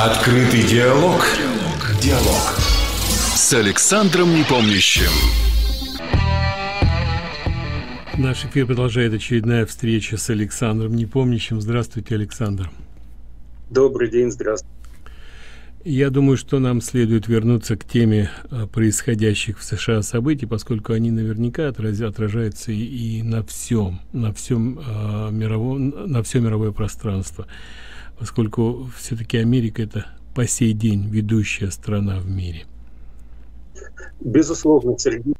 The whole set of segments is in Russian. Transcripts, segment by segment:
Открытый диалог. Диалог. С Александром Непомнящим. Наш эфир продолжает очередная встреча с Александром Непомнящим. Здравствуйте, Александр. Добрый день, здравствуйте. Я думаю, что нам следует вернуться к теме а, происходящих в США событий, поскольку они наверняка отражаются и, на всем, на всем э, мировом, на все мировое пространство, поскольку все-таки Америка это по сей день ведущая страна в мире. Безусловно, Сергей.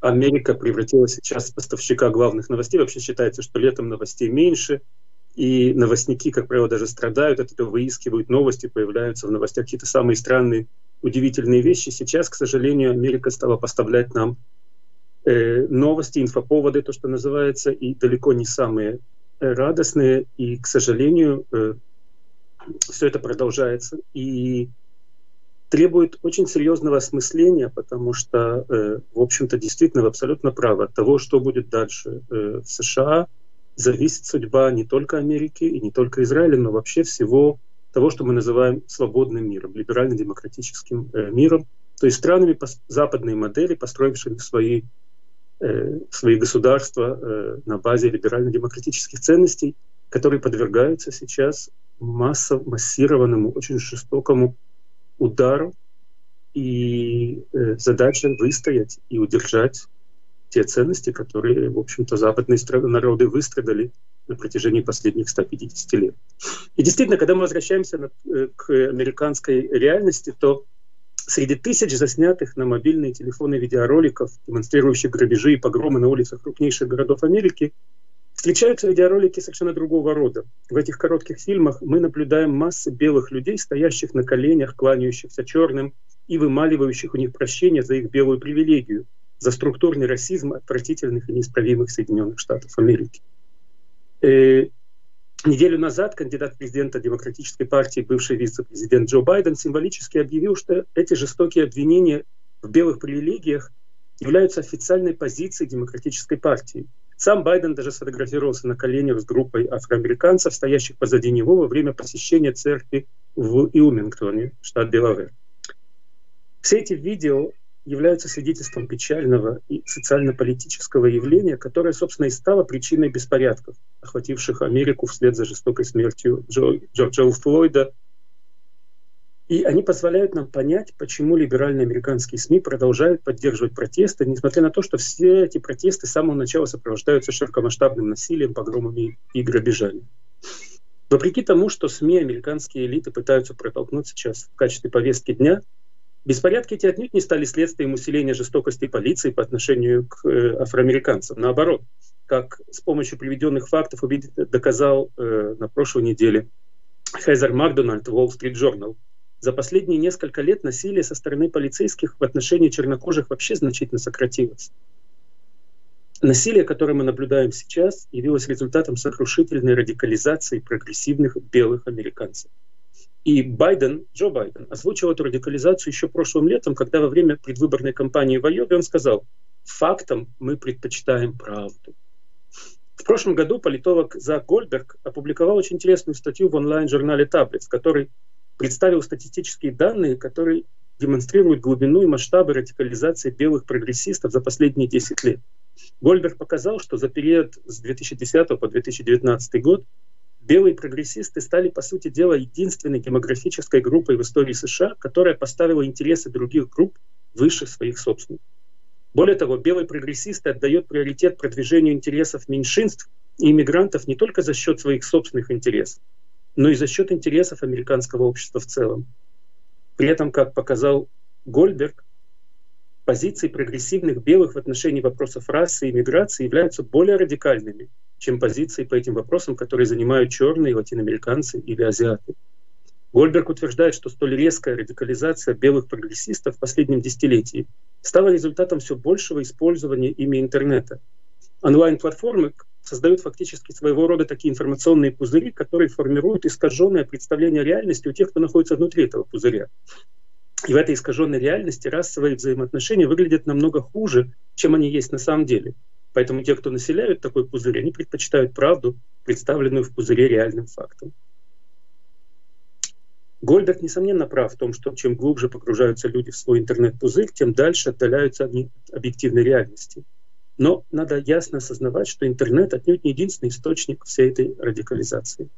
Америка превратилась сейчас в поставщика главных новостей. Вообще считается, что летом новостей меньше, и новостники, как правило, даже страдают от этого, выискивают новости, появляются в новостях какие-то самые странные, удивительные вещи. Сейчас, к сожалению, Америка стала поставлять нам э, новости, инфоповоды, то, что называется, и далеко не самые радостные. И, к сожалению, э, все это продолжается и требует очень серьезного осмысления, потому что, э, в общем-то, действительно, вы абсолютно правы. От того, что будет дальше э, в США, зависит судьба не только Америки и не только Израиля, но вообще всего того, что мы называем свободным миром, либерально-демократическим миром, то есть странами западной модели, построившими свои, свои государства э, на базе либерально-демократических ценностей, которые подвергаются сейчас массов, массированному, очень жестокому удару. И э, задача выстоять и удержать те ценности, которые, в общем-то, западные народы выстрадали на протяжении последних 150 лет. И действительно, когда мы возвращаемся э, к американской реальности, то среди тысяч заснятых на мобильные телефоны видеороликов, демонстрирующих грабежи и погромы на улицах крупнейших городов Америки, встречаются видеоролики совершенно другого рода. В этих коротких фильмах мы наблюдаем массы белых людей, стоящих на коленях, кланяющихся черным и вымаливающих у них прощения за их белую привилегию – за структурный расизм отвратительных и неисправимых Соединенных Штатов Америки. Неделю назад кандидат президента Демократической партии, бывший вице-президент Джо Байден, символически объявил, что эти жестокие обвинения в белых привилегиях являются официальной позицией Демократической партии. Сам Байден даже сфотографировался на коленях с группой афроамериканцев, стоящих позади него во время посещения церкви в Илмингтоне, штат Делавер. Все эти видео являются свидетельством печального и социально-политического явления, которое, собственно, и стало причиной беспорядков, охвативших Америку вслед за жестокой смертью Джо, Джорджа Флойда. И они позволяют нам понять, почему либеральные американские СМИ продолжают поддерживать протесты, несмотря на то, что все эти протесты с самого начала сопровождаются широкомасштабным насилием, погромами и грабежами. Вопреки тому, что СМИ американские элиты пытаются протолкнуть сейчас в качестве повестки дня – Беспорядки эти отнюдь не стали следствием усиления жестокости полиции по отношению к э, афроамериканцам. Наоборот, как с помощью приведенных фактов доказал э, на прошлой неделе Хезер Макдональд в Wall Street Journal, за последние несколько лет насилие со стороны полицейских в отношении чернокожих вообще значительно сократилось. Насилие, которое мы наблюдаем сейчас, явилось результатом сокрушительной радикализации прогрессивных белых американцев. И Байден, Джо Байден, озвучил эту радикализацию еще прошлым летом, когда во время предвыборной кампании в Айове он сказал, фактом мы предпочитаем правду. В прошлом году политолог Зак Гольберг опубликовал очень интересную статью в онлайн-журнале «Таблет», в которой представил статистические данные, которые демонстрируют глубину и масштабы радикализации белых прогрессистов за последние 10 лет. Гольберг показал, что за период с 2010 по 2019 год белые прогрессисты стали, по сути дела, единственной демографической группой в истории США, которая поставила интересы других групп выше своих собственных. Более того, белые прогрессисты отдают приоритет продвижению интересов меньшинств и иммигрантов не только за счет своих собственных интересов, но и за счет интересов американского общества в целом. При этом, как показал Гольберг, позиции прогрессивных белых в отношении вопросов расы и миграции являются более радикальными, чем позиции по этим вопросам, которые занимают черные латиноамериканцы или азиаты. Гольберг утверждает, что столь резкая радикализация белых прогрессистов в последнем десятилетии стала результатом все большего использования ими интернета. Онлайн-платформы создают фактически своего рода такие информационные пузыри, которые формируют искаженное представление реальности у тех, кто находится внутри этого пузыря. И в этой искаженной реальности расовые взаимоотношения выглядят намного хуже, чем они есть на самом деле. Поэтому те, кто населяют такой пузырь, они предпочитают правду, представленную в пузыре реальным фактом. Гольберг, несомненно, прав в том, что чем глубже погружаются люди в свой интернет-пузырь, тем дальше отдаляются они от объективной реальности. Но надо ясно осознавать, что интернет отнюдь не единственный источник всей этой радикализации.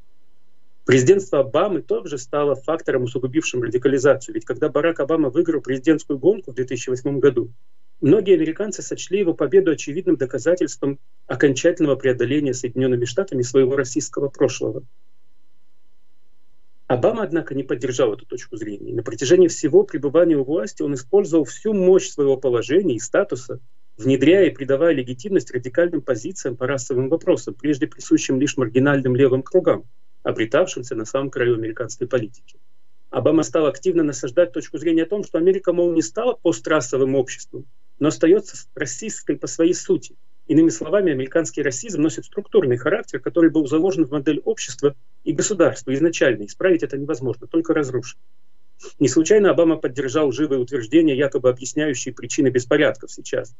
Президентство Обамы тоже стало фактором, усугубившим радикализацию. Ведь когда Барак Обама выиграл президентскую гонку в 2008 году, многие американцы сочли его победу очевидным доказательством окончательного преодоления Соединенными Штатами своего российского прошлого. Обама, однако, не поддержал эту точку зрения. На протяжении всего пребывания у власти он использовал всю мощь своего положения и статуса, внедряя и придавая легитимность радикальным позициям по расовым вопросам, прежде присущим лишь маргинальным левым кругам, обретавшимся на самом краю американской политики. Обама стал активно насаждать точку зрения о том, что Америка, мол, не стала пострасовым обществом, но остается расистской по своей сути – Иными словами, американский расизм носит структурный характер, который был заложен в модель общества и государства изначально. Исправить это невозможно, только разрушить. Не случайно Обама поддержал живые утверждения, якобы объясняющие причины беспорядков сейчас.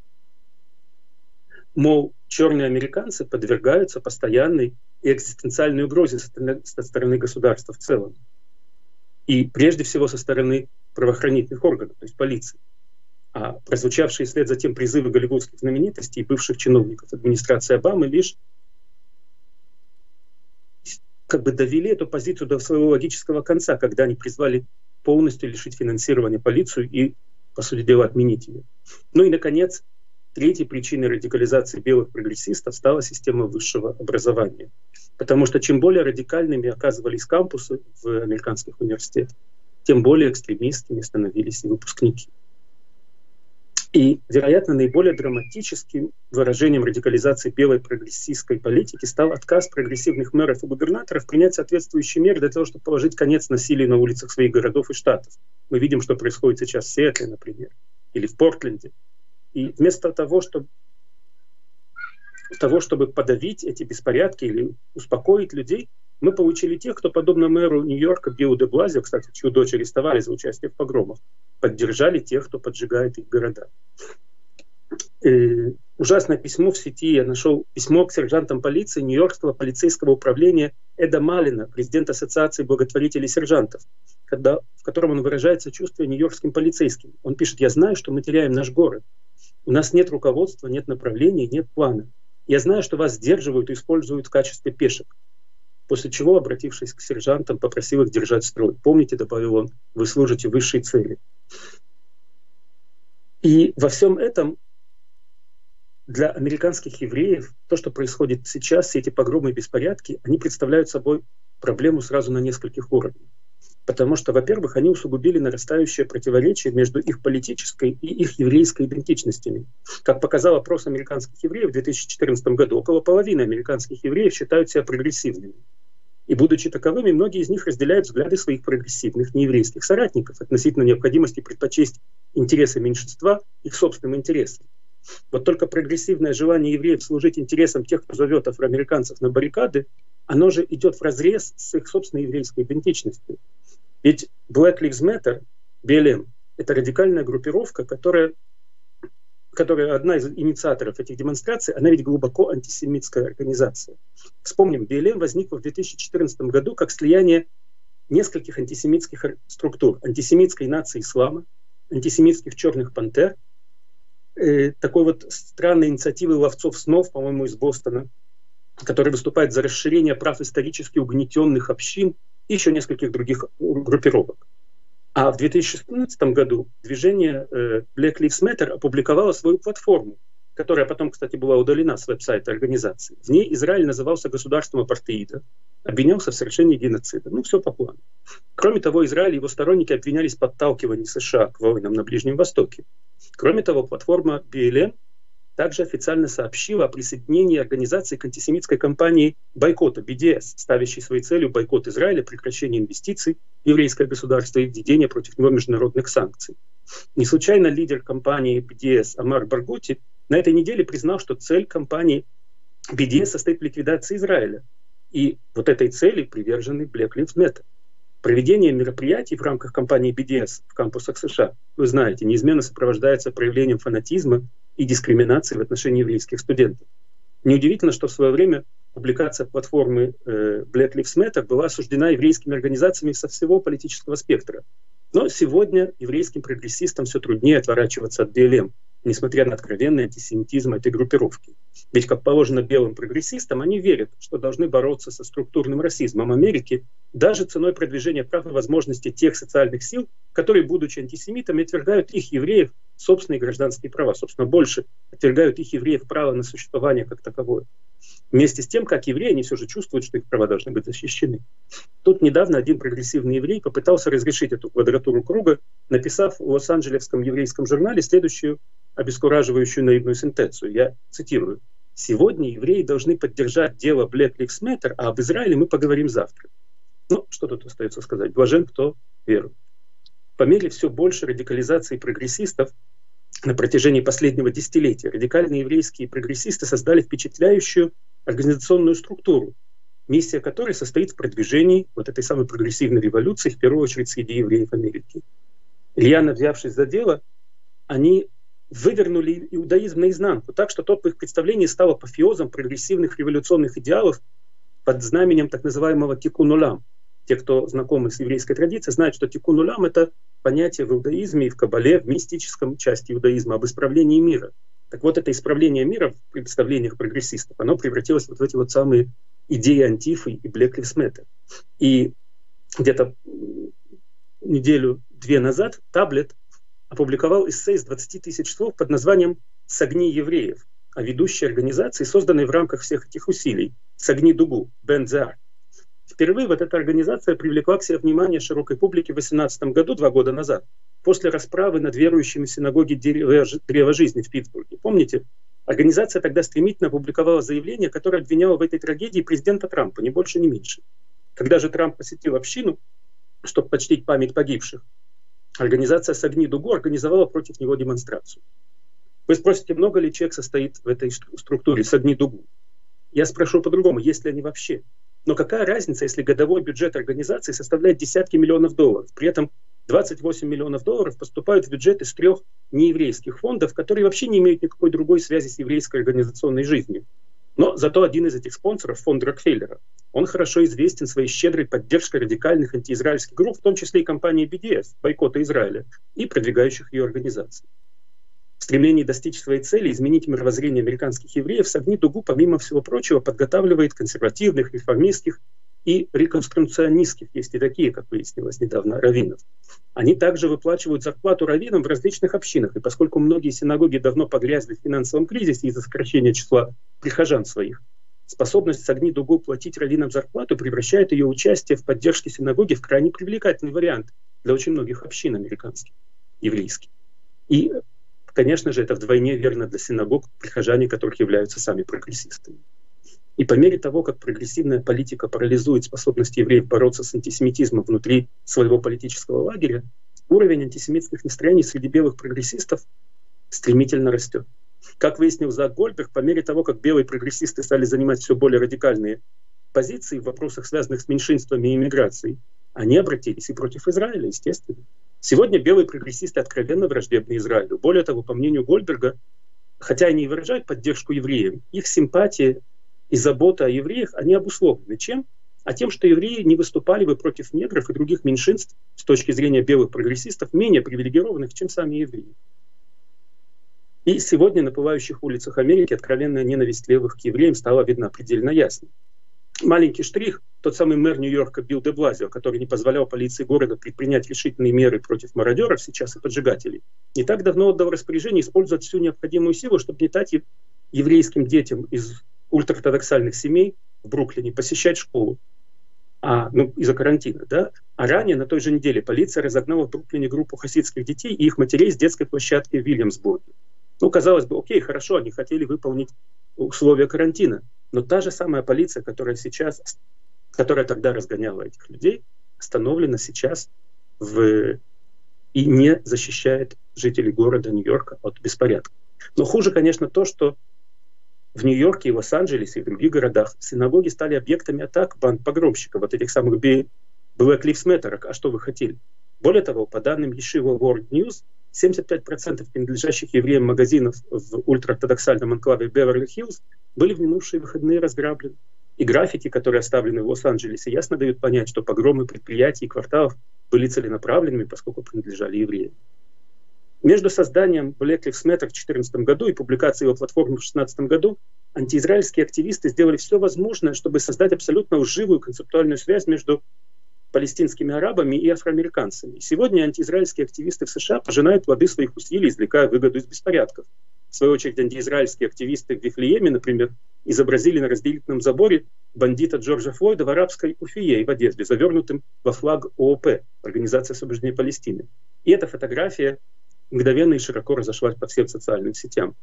Мол, черные американцы подвергаются постоянной и экзистенциальной угрозе со стороны, государства в целом. И прежде всего со стороны правоохранительных органов, то есть полиции прозвучавшие вслед за призывы голливудских знаменитостей и бывших чиновников администрации Обамы лишь как бы довели эту позицию до своего логического конца, когда они призвали полностью лишить финансирования полицию и, по сути дела, отменить ее. Ну и, наконец, третьей причиной радикализации белых прогрессистов стала система высшего образования. Потому что чем более радикальными оказывались кампусы в американских университетах, тем более экстремистскими становились и выпускники. И, вероятно, наиболее драматическим выражением радикализации белой прогрессистской политики стал отказ прогрессивных мэров и губернаторов принять соответствующие меры для того, чтобы положить конец насилию на улицах своих городов и штатов. Мы видим, что происходит сейчас в Сиэтле, например, или в Портленде. И вместо того, чтобы того, чтобы подавить эти беспорядки или успокоить людей, мы получили тех, кто, подобно мэру Нью-Йорка Биллу де Блазио, кстати, чью дочь арестовали за участие в погромах, поддержали тех, кто поджигает их города. И э, ужасное письмо в сети. Я нашел письмо к сержантам полиции Нью-Йоркского полицейского управления Эда Малина, президента Ассоциации благотворителей сержантов, когда, в котором он выражает сочувствие нью-йоркским полицейским. Он пишет, я знаю, что мы теряем наш город. У нас нет руководства, нет направления, нет плана. Я знаю, что вас сдерживают и используют в качестве пешек после чего, обратившись к сержантам, попросил их держать строй. Помните, добавил он, вы служите высшей цели. И во всем этом для американских евреев то, что происходит сейчас, все эти погромы и беспорядки, они представляют собой проблему сразу на нескольких уровнях. Потому что, во-первых, они усугубили нарастающее противоречие между их политической и их еврейской идентичностями. Как показал опрос американских евреев в 2014 году, около половины американских евреев считают себя прогрессивными. И будучи таковыми, многие из них разделяют взгляды своих прогрессивных нееврейских соратников относительно необходимости предпочесть интересы меньшинства их собственным интересам. Вот только прогрессивное желание евреев служить интересам тех, кто зовет афроамериканцев на баррикады, оно же идет в разрез с их собственной еврейской идентичностью. Ведь Black Lives Matter, BLM, это радикальная группировка, которая которая одна из инициаторов этих демонстраций, она ведь глубоко антисемитская организация. Вспомним, БЛМ возникла в 2014 году как слияние нескольких антисемитских структур. Антисемитской нации ислама, антисемитских черных пантер, э, такой вот странной инициативы ловцов снов, по-моему, из Бостона, который выступает за расширение прав исторически угнетенных общин и еще нескольких других группировок. А в 2016 году движение э, Black Lives Matter опубликовало свою платформу, которая потом, кстати, была удалена с веб-сайта организации. В ней Израиль назывался государством апартеида, обвинялся в совершении геноцида. Ну, все по плану. Кроме того, Израиль и его сторонники обвинялись в подталкивании США к войнам на Ближнем Востоке. Кроме того, платформа BLM также официально сообщила о присоединении организации к антисемитской кампании бойкота BDS, ставящей своей целью бойкот Израиля, прекращение инвестиций в еврейское государство и введение против него международных санкций. Не случайно лидер компании BDS Амар Баргути на этой неделе признал, что цель кампании BDS состоит в ликвидации Израиля. И вот этой цели привержены Black Lives Matter. Проведение мероприятий в рамках кампании BDS в кампусах США, вы знаете, неизменно сопровождается проявлением фанатизма и дискриминации в отношении еврейских студентов. Неудивительно, что в свое время публикация платформы э, Black Lives Matter была осуждена еврейскими организациями со всего политического спектра. Но сегодня еврейским прогрессистам все труднее отворачиваться от БЛМ, несмотря на откровенный антисемитизм этой группировки. Ведь, как положено белым прогрессистам, они верят, что должны бороться со структурным расизмом Америки даже ценой продвижения прав и возможностей тех социальных сил, которые, будучи антисемитами, отвергают их евреев собственные гражданские права. Собственно, больше отвергают их евреев право на существование как таковое. Вместе с тем, как евреи, они все же чувствуют, что их права должны быть защищены. Тут недавно один прогрессивный еврей попытался разрешить эту квадратуру круга, написав в Лос-Анджелесском еврейском журнале следующую обескураживающую наивную сентенцию. Я цитирую. «Сегодня евреи должны поддержать дело Black Lives Matter, а об Израиле мы поговорим завтра». Ну, что тут остается сказать? Блажен, кто верует. По мере все больше радикализации прогрессистов на протяжении последнего десятилетия радикальные еврейские прогрессисты создали впечатляющую организационную структуру, миссия которой состоит в продвижении вот этой самой прогрессивной революции, в первую очередь среди евреев Америки. Рьяно взявшись за дело, они вывернули иудаизм наизнанку, так что тот в их представлении стал апофеозом прогрессивных революционных идеалов под знаменем так называемого тикунулам. Те, кто знакомы с еврейской традицией, знают, что тикунулам — это понятие в иудаизме и в Кабале, в мистическом части иудаизма об исправлении мира. Так вот, это исправление мира в представлениях прогрессистов, оно превратилось вот в эти вот самые идеи антифы и Black Lives Matter. И где-то неделю-две назад таблет опубликовал эссе из 20 тысяч слов под названием «Согни евреев», о ведущей организации, созданной в рамках всех этих усилий «Согни дугу» Бензар. Впервые вот эта организация привлекла к себе внимание широкой публики в 2018 году, два года назад, после расправы над верующими в синагоге Древа Жизни в Питтсбурге. Помните, организация тогда стремительно опубликовала заявление, которое обвиняло в этой трагедии президента Трампа, ни больше, ни меньше. Когда же Трамп посетил общину, чтобы почтить память погибших, организация «Согни дугу» организовала против него демонстрацию. Вы спросите, много ли человек состоит в этой структуре «Согни дугу»? Я спрошу по-другому, есть ли они вообще? Но какая разница, если годовой бюджет организации составляет десятки миллионов долларов? При этом 28 миллионов долларов поступают в бюджет из трех нееврейских фондов, которые вообще не имеют никакой другой связи с еврейской организационной жизнью. Но зато один из этих спонсоров, фонд Рокфеллера, он хорошо известен своей щедрой поддержкой радикальных антиизраильских групп, в том числе и компании BDS, бойкота Израиля, и продвигающих ее организаций. В стремлении достичь своей цели изменить мировоззрение американских евреев Сагни Дугу, помимо всего прочего, подготавливает консервативных, реформистских и реконструкционистских, есть и такие, как выяснилось недавно, раввинов. Они также выплачивают зарплату раввинам в различных общинах, и поскольку многие синагоги давно погрязли в финансовом кризисе из-за сокращения числа прихожан своих, способность согни дугу платить раввинам зарплату превращает ее участие в поддержке синагоги в крайне привлекательный вариант для очень многих общин американских, еврейских. И, конечно же, это вдвойне верно для синагог, прихожане которых являются сами прогрессистами. И по мере того, как прогрессивная политика парализует способность евреев бороться с антисемитизмом внутри своего политического лагеря, уровень антисемитских настроений среди белых прогрессистов стремительно растет. Как выяснил Зак Гольберг, по мере того, как белые прогрессисты стали занимать все более радикальные позиции в вопросах, связанных с меньшинствами и иммиграцией, они обратились и против Израиля, естественно. Сегодня белые прогрессисты откровенно враждебны Израилю. Более того, по мнению Гольберга, хотя они и выражают поддержку евреям, их симпатии и забота о евреях, они обусловлены чем? А тем, что евреи не выступали бы против негров и других меньшинств с точки зрения белых прогрессистов, менее привилегированных, чем сами евреи. И сегодня на пылающих улицах Америки откровенная ненависть левых к евреям стала видна предельно ясно. Маленький штрих, тот самый мэр Нью-Йорка Билл де Блазио, который не позволял полиции города предпринять решительные меры против мародеров сейчас и поджигателей, не так давно отдал распоряжение использовать всю необходимую силу, чтобы не дать еврейским детям из ультраортодоксальных семей в Бруклине посещать школу. А, ну, из-за карантина, да? А ранее, на той же неделе, полиция разогнала в Бруклине группу хасидских детей и их матерей с детской площадки в Вильямсбурге. Ну, казалось бы, окей, хорошо, они хотели выполнить условия карантина. Но та же самая полиция, которая сейчас, которая тогда разгоняла этих людей, остановлена сейчас в... и не защищает жителей города Нью-Йорка от беспорядка. Но хуже, конечно, то, что в Нью-Йорке, и Лос-Анджелесе и в других городах синагоги стали объектами атак банд погромщиков, вот этих самых Black Lives Matter. А что вы хотели? Более того, по данным Yeshiva World News, 75% принадлежащих евреям магазинов в ультраортодоксальном анклаве Беверли-Хиллз были в минувшие выходные разграблены. И графики, которые оставлены в Лос-Анджелесе, ясно дают понять, что погромы предприятий и кварталов были целенаправленными, поскольку принадлежали евреям. Между созданием Black Lives Matter в 2014 году и публикацией его платформы в 2016 году антиизраильские активисты сделали все возможное, чтобы создать абсолютно лживую концептуальную связь между палестинскими арабами и афроамериканцами. сегодня антиизраильские активисты в США пожинают плоды своих усилий, извлекая выгоду из беспорядков. В свою очередь, антиизраильские активисты в Вифлееме, например, изобразили на разделительном заборе бандита Джорджа Флойда в арабской Уфие в одежде, завернутым во флаг ООП, Организация освобождения Палестины. И эта фотография мгновенно и широко разошлась по всем социальным сетям.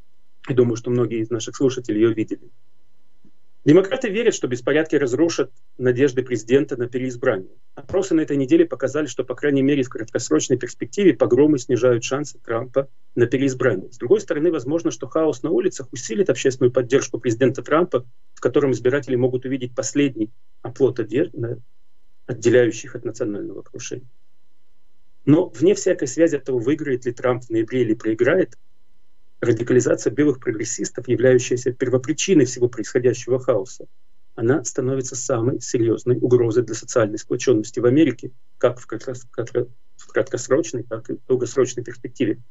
И думаю, что многие из наших слушателей ее видели. Демократы верят, что беспорядки разрушат надежды президента на переизбрание. Опросы на этой неделе показали, что, по крайней мере, в краткосрочной перспективе погромы снижают шансы Трампа на переизбрание. С другой стороны, возможно, что хаос на улицах усилит общественную поддержку президента Трампа, в котором избиратели могут увидеть последний оплот отделяющих от национального крушения. Но вне всякой связи от того, выиграет ли Трамп в ноябре или проиграет, радикализация белых прогрессистов, являющаяся первопричиной всего происходящего хаоса, она становится самой серьезной угрозой для социальной сплоченности в Америке, как в, краткосрочной, так и в долгосрочной перспективе.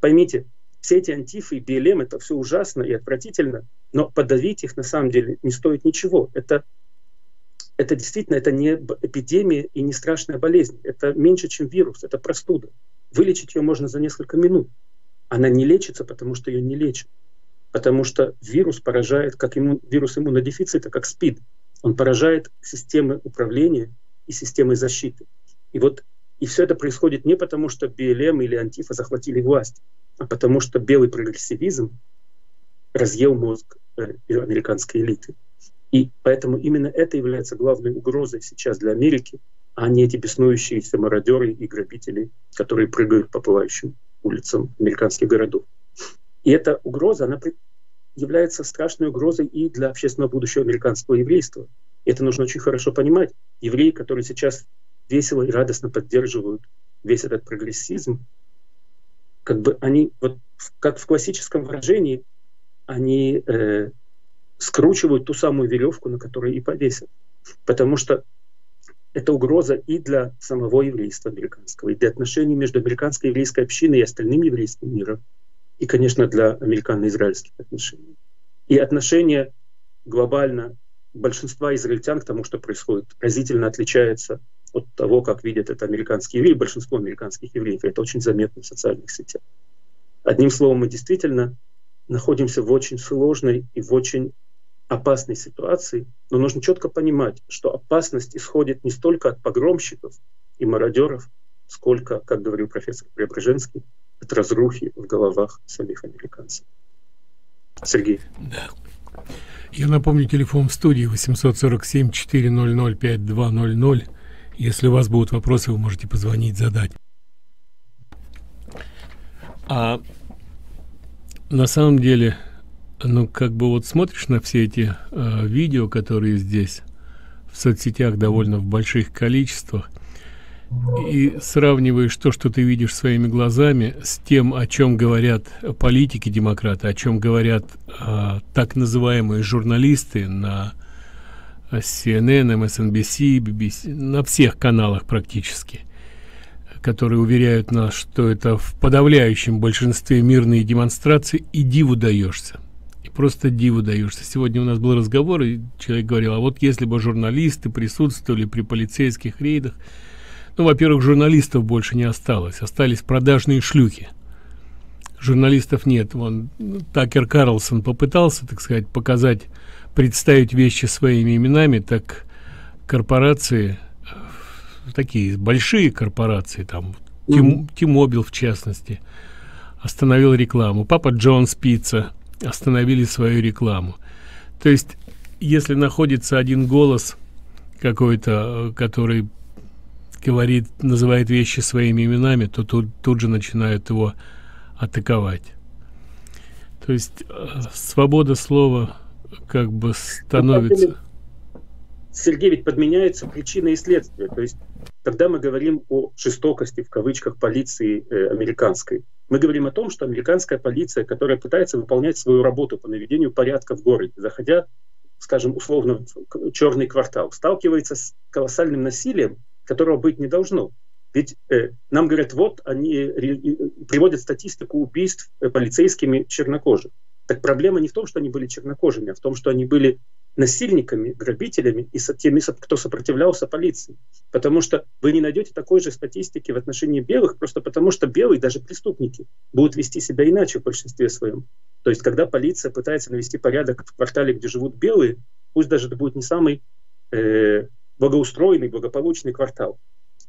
Поймите, все эти антифы и БЛМ — это все ужасно и отвратительно, но подавить их на самом деле не стоит ничего. Это, это действительно это не эпидемия и не страшная болезнь. Это меньше, чем вирус, это простуда. Вылечить ее можно за несколько минут. Она не лечится, потому что ее не лечат. Потому что вирус поражает, как иммун, вирус иммунодефицита, как СПИД, он поражает системы управления и системы защиты. И вот и все это происходит не потому, что БЛМ или Антифа захватили власть, а потому что белый прогрессивизм разъел мозг э, американской элиты. И поэтому именно это является главной угрозой сейчас для Америки, а не эти беснующиеся мародеры и грабители, которые прыгают по пылающим улицам американских городов. И эта угроза, она является страшной угрозой и для общественного будущего американского еврейства. Это нужно очень хорошо понимать. Евреи, которые сейчас весело и радостно поддерживают весь этот прогрессизм, как бы они, вот как в классическом выражении, они э, скручивают ту самую веревку, на которой и повесят. Потому что это угроза и для самого еврейства американского, и для отношений между американской еврейской общиной и остальным еврейским миром, и, конечно, для американо-израильских отношений. И отношение глобально большинства израильтян к тому, что происходит, разительно отличается от того, как видят это американские евреи, большинство американских евреев. Это очень заметно в социальных сетях. Одним словом, мы действительно находимся в очень сложной и в очень опасной ситуации, но нужно четко понимать, что опасность исходит не столько от погромщиков и мародеров, сколько, как говорил профессор Преображенский, от разрухи в головах самих американцев. Сергей. Да. Я напомню, телефон в студии 847-400-5200. Если у вас будут вопросы, вы можете позвонить, задать. А на самом деле ну, как бы вот смотришь на все эти э, видео, которые здесь в соцсетях довольно в больших количествах, и сравниваешь то, что ты видишь своими глазами, с тем, о чем говорят политики демократы, о чем говорят э, так называемые журналисты на CNN, MSNBC, BBC, на всех каналах практически, которые уверяют нас, что это в подавляющем большинстве мирные демонстрации, и диву даешься просто диву даешься. Сегодня у нас был разговор, и человек говорил, а вот если бы журналисты присутствовали при полицейских рейдах, ну, во-первых, журналистов больше не осталось, остались продажные шлюхи. Журналистов нет. Вон Такер Карлсон попытался, так сказать, показать, представить вещи своими именами, так корпорации, э, такие большие корпорации, там, Тимобил в частности, остановил рекламу. Папа Джонс Пицца остановили свою рекламу. То есть, если находится один голос какой-то, э, который говорит, называет вещи своими именами, то тут, тут же начинают его атаковать. То есть э, свобода слова как бы становится... Сергей, ведь подменяется причина и следствие. То есть, когда мы говорим о жестокости, в кавычках, полиции э, американской, мы говорим о том, что американская полиция, которая пытается выполнять свою работу по наведению порядка в городе, заходя скажем, условно, черный квартал, сталкивается с колоссальным насилием, которого быть не должно. Ведь э, нам говорят, вот они ре, приводят статистику убийств э, полицейскими чернокожих. Так проблема не в том, что они были чернокожими, а в том, что они были насильниками, грабителями и теми, кто сопротивлялся полиции. Потому что вы не найдете такой же статистики в отношении белых, просто потому что белые, даже преступники, будут вести себя иначе в большинстве своем. То есть, когда полиция пытается навести порядок в квартале, где живут белые, пусть даже это будет не самый э, благоустроенный, благополучный квартал,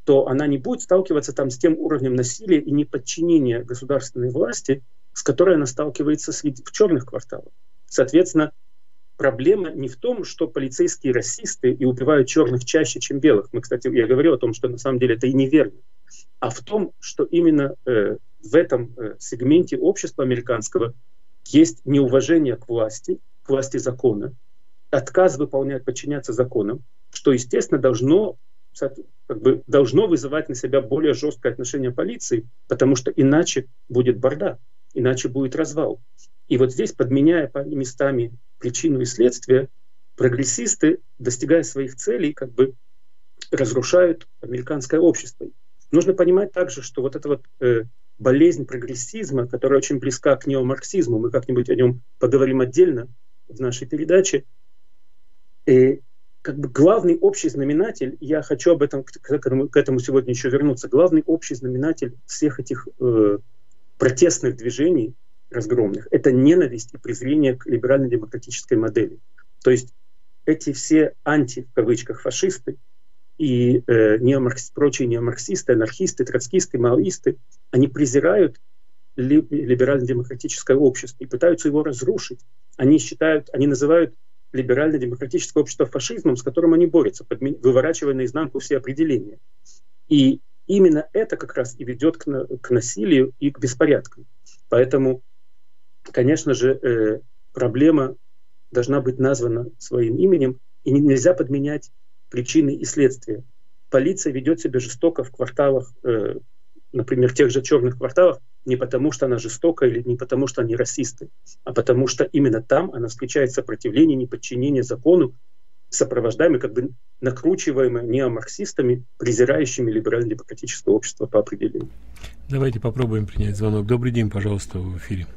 то она не будет сталкиваться там с тем уровнем насилия и неподчинения государственной власти, с которой она сталкивается в черных кварталах. Соответственно, проблема не в том, что полицейские расисты и убивают черных чаще, чем белых. Мы, кстати, я говорил о том, что на самом деле это и неверно. А в том, что именно э, в этом э, сегменте общества американского есть неуважение к власти, к власти закона, отказ выполнять, подчиняться законам, что, естественно, должно, как бы, должно вызывать на себя более жесткое отношение полиции, потому что иначе будет бардак, иначе будет развал. И вот здесь, подменяя местами причину и следствие, прогрессисты, достигая своих целей, как бы разрушают американское общество. Нужно понимать также, что вот эта вот э, болезнь прогрессизма, которая очень близка к неомарксизму, мы как-нибудь о нем поговорим отдельно в нашей передаче, и как бы главный общий знаменатель, я хочу об этом к этому, к этому сегодня еще вернуться, главный общий знаменатель всех этих э, протестных движений разгромных, это ненависть и презрение к либерально-демократической модели. То есть эти все анти, в кавычках, фашисты и э, неомаркс, прочие неомарксисты, анархисты, троцкисты, маоисты, они презирают ли, либерально-демократическое общество и пытаются его разрушить. Они считают, они называют либерально-демократическое общество фашизмом, с которым они борются, подми- выворачивая наизнанку все определения. И именно это как раз и ведет к, на, к насилию и к беспорядкам. Поэтому конечно же, э, проблема должна быть названа своим именем, и нельзя подменять причины и следствия. Полиция ведет себя жестоко в кварталах, э, например, тех же черных кварталах, не потому что она жестока или не потому что они расисты, а потому что именно там она встречает сопротивление, неподчинение закону, сопровождаемый, как бы накручиваемый неомарксистами, презирающими либерально-демократическое общество по определению. Давайте попробуем принять звонок. Добрый день, пожалуйста, в эфире.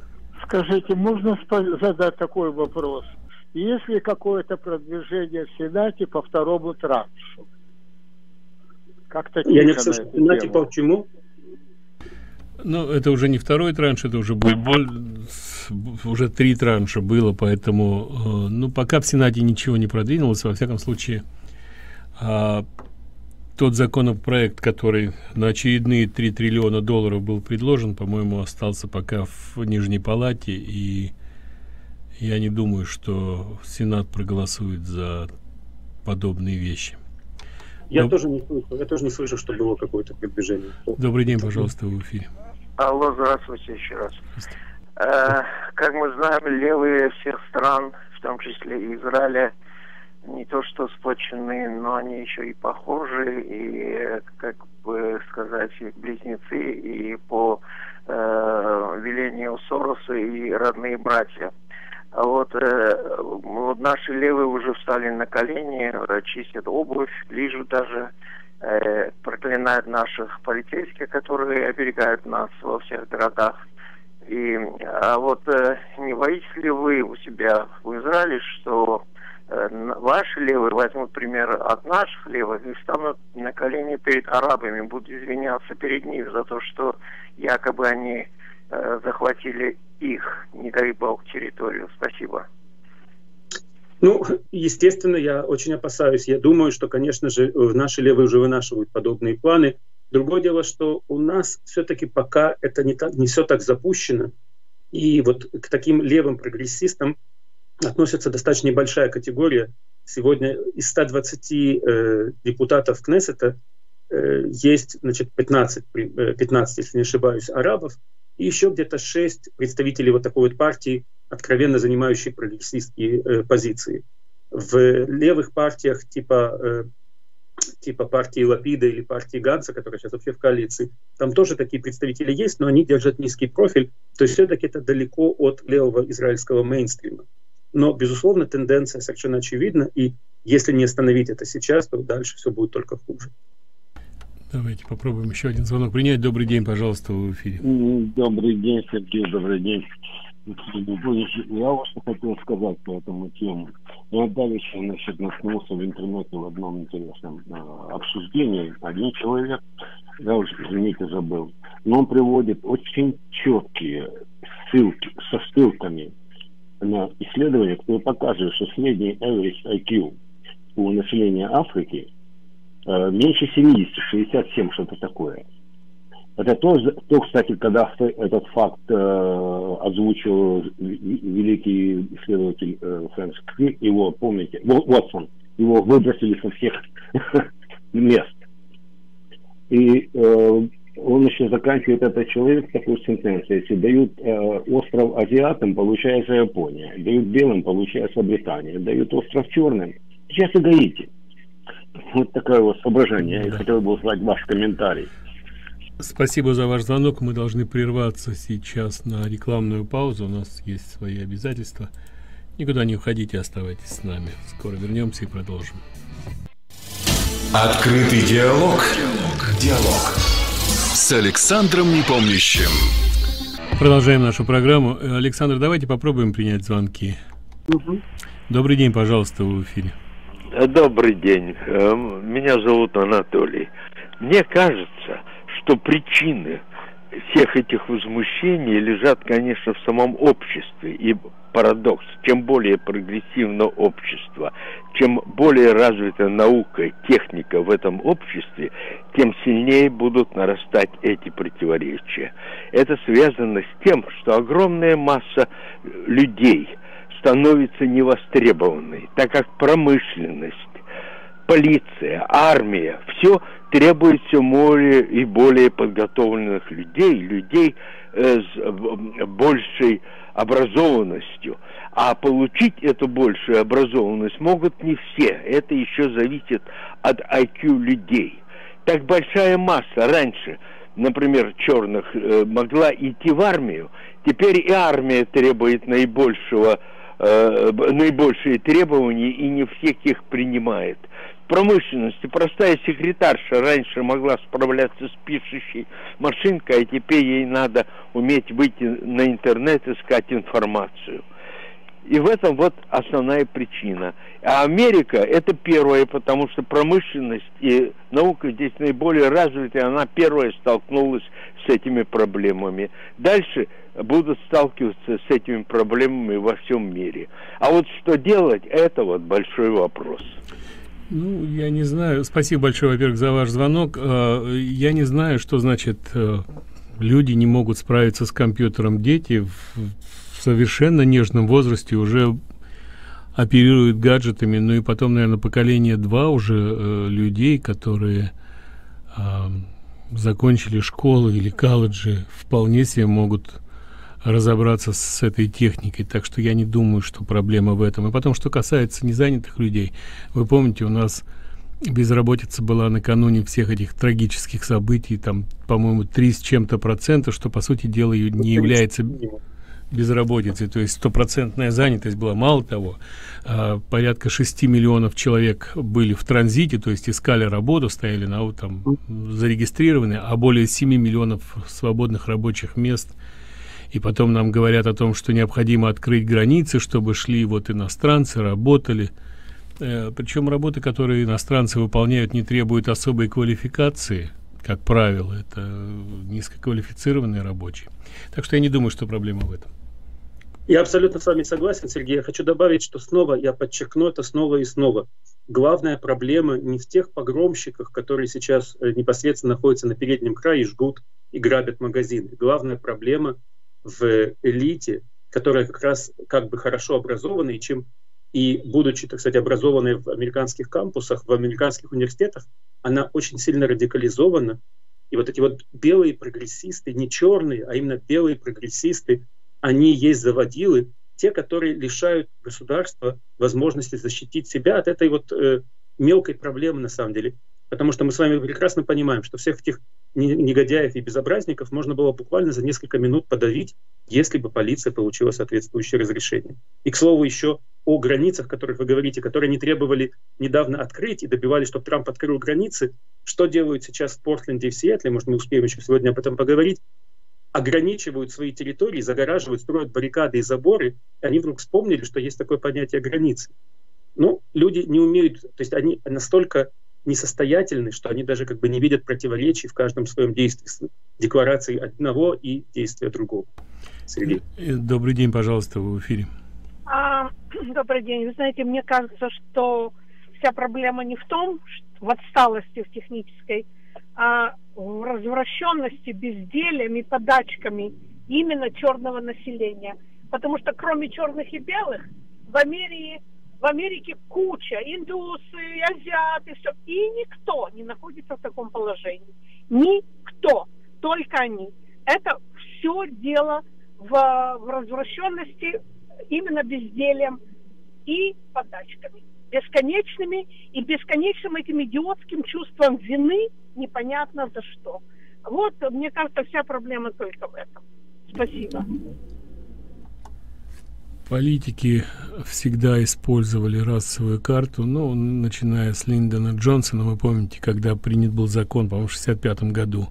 Скажите, можно задать такой вопрос? Есть ли какое-то продвижение в Сенате по второму траншу? Как-то Я не слышу, в Сенате почему? Ну, это уже не второй транш, это уже будет боль, уже три транша было, поэтому, э, ну, пока в Сенате ничего не продвинулось, во всяком случае, а, тот законопроект, который на очередные 3 триллиона долларов был предложен, по-моему, остался пока в Нижней Палате, и я не думаю, что Сенат проголосует за подобные вещи. Я Но... тоже не слышу, я тоже не слышу, что было какое-то продвижение. Добрый день, пожалуйста, в эфире. Алло, здравствуйте еще раз. Э, как мы знаем, левые всех стран, в том числе и Израиля, не то что сплочены, но они еще и похожи, и, как бы сказать, близнецы, и по э, велению Сороса и родные братья. А вот, э, вот наши левые уже встали на колени, чистят обувь, лижут даже, э, проклинают наших полицейских, которые оберегают нас во всех городах. И а вот э, не боитесь ли вы у себя в Израиле, что ваши левые возьмут пример от наших левых и встанут на колени перед арабами, будут извиняться перед ними за то, что якобы они э, захватили их, не дай бог, территорию. Спасибо. Ну, естественно, я очень опасаюсь. Я думаю, что, конечно же, наши левые уже вынашивают подобные планы. Другое дело, что у нас все-таки пока это не, так, не все так запущено. И вот к таким левым прогрессистам относится достаточно небольшая категория. Сегодня из 120 э, депутатов Кнессета э, есть значит, 15, 15, э, если не ошибаюсь, арабов, и еще где-то 6 представителей вот такой вот партии, откровенно занимающей прогрессистские э, позиции. В левых партиях типа, э, типа партии Лапида или партии Ганса, которая сейчас вообще в коалиции, там тоже такие представители есть, но они держат низкий профиль, то есть все-таки это далеко от левого израильского мейнстрима. Но, безусловно, тенденция совершенно очевидна, и если не остановить это сейчас, то дальше все будет только хуже. Давайте попробуем еще один звонок принять. Добрый день, пожалуйста, в эфире. Добрый день, Сергей, добрый день. Я вот что хотел сказать по этому тему. Я дальше значит, наткнулся в интернете в одном интересном э, обсуждении. Один человек, я уже, извините, забыл, но он приводит очень четкие ссылки со ссылками на исследования, которые показывают, что средний average IQ у населения Африки э, меньше 70, 67, что-то такое. Это то, то, кстати, когда этот факт э, озвучил великий исследователь э, Фрэнс Крик, его, помните, Уотсон, его выбросили со всех мест. И э, он еще заканчивает этот человек такой сентенцией. Если дают э, остров азиатам, получается Япония. Дают белым, получается Британия. Дают остров черным, сейчас и гаити. Вот такое вот соображение. Я хотел бы узнать ваш комментарий. Спасибо за ваш звонок. Мы должны прерваться сейчас на рекламную паузу. У нас есть свои обязательства. Никуда не уходите, оставайтесь с нами. Скоро вернемся и продолжим. Открытый диалог. Диалог. Диалог. С Александром Непомнящим. Продолжаем нашу программу. Александр, давайте попробуем принять звонки. Угу. Добрый день, пожалуйста, в эфире. Добрый день. Эм, меня зовут Анатолий. Мне кажется, что причины всех этих возмущений лежат, конечно, в самом обществе. И парадокс, чем более прогрессивно общество, чем более развита наука и техника в этом обществе, тем сильнее будут нарастать эти противоречия. Это связано с тем, что огромная масса людей становится невостребованной, так как промышленность, полиция, армия, все требует все более и более подготовленных людей, людей э, с большей образованностью. А получить эту большую образованность могут не все. Это еще зависит от IQ людей. Так большая масса раньше, например, черных, э, могла идти в армию, теперь и армия требует наибольшего э, наибольшие требования и не всех их принимает промышленности простая секретарша раньше могла справляться с пишущей машинкой, а теперь ей надо уметь выйти на интернет, искать информацию. И в этом вот основная причина. А Америка это первое, потому что промышленность и наука здесь наиболее развиты, она первая столкнулась с этими проблемами. Дальше будут сталкиваться с этими проблемами во всем мире. А вот что делать, это вот большой вопрос. Ну, я не знаю. Спасибо большое, во-первых, за ваш звонок. А, я не знаю, что значит э, люди не могут справиться с компьютером. Дети в совершенно нежном возрасте уже оперируют гаджетами. Ну и потом, наверное, поколение два уже э, людей, которые закончили школы или колледжи, вполне себе могут разобраться с этой техникой. Так что я не думаю, что проблема в этом. И потом, что касается незанятых людей, вы помните, у нас безработица была накануне всех этих трагических событий, там, по-моему, три с чем-то процента, что, по сути дела, не является безработицей, то есть стопроцентная занятость была. Мало того, а, порядка 6 миллионов человек были в транзите, то есть искали работу, стояли на там зарегистрированы, а более 7 миллионов свободных рабочих мест – и потом нам говорят о том, что необходимо открыть границы, чтобы шли вот иностранцы, работали. Э, причем работы, которые иностранцы выполняют, не требуют особой квалификации, как правило, это низкоквалифицированные рабочие. Так что я не думаю, что проблема в этом. Я абсолютно с вами согласен, Сергей. Я хочу добавить, что снова, я подчеркну это снова и снова. Главная проблема не в тех погромщиках, которые сейчас э, непосредственно находятся на переднем крае и жгут и грабят магазины. Главная проблема в элите, которая как раз как бы хорошо образована, и чем и будучи, так сказать, образованной в американских кампусах, в американских университетах, она очень сильно радикализована. И вот эти вот белые прогрессисты, не черные, а именно белые прогрессисты, они есть заводилы, те, которые лишают государства возможности защитить себя от этой вот э, мелкой проблемы на самом деле. Потому что мы с вами прекрасно понимаем, что всех этих негодяев и безобразников можно было буквально за несколько минут подавить, если бы полиция получила соответствующее разрешение. И, к слову, еще о границах, о которых вы говорите, которые не требовали недавно открыть и добивались, чтобы Трамп открыл границы. Что делают сейчас в Портленде и в Сиэтле, может, мы успеем еще сегодня об этом поговорить, ограничивают свои территории, загораживают, строят баррикады и заборы, и они вдруг вспомнили, что есть такое понятие границы. Ну, люди не умеют, то есть они настолько несостоятельны, что они даже как бы не видят противоречий в каждом своем действии с декларацией одного и действия другого. Сергей. Э, добрый день, пожалуйста, вы в эфире. А, добрый день. Вы знаете, мне кажется, что вся проблема не в том, что в отсталости в технической, а в развращенности, безделием и подачками именно черного населения. Потому что кроме черных и белых в Америке в Америке куча, индусы, азиаты, все. И никто не находится в таком положении. Никто, только они. Это все дело в, в развращенности именно безделием и подачками. Бесконечными и бесконечным этим идиотским чувством вины непонятно за что. Вот, мне кажется, вся проблема только в этом. Спасибо. Политики всегда использовали расовую карту, ну, начиная с Линдона Джонсона, вы помните, когда принят был закон, по-моему, в 65 году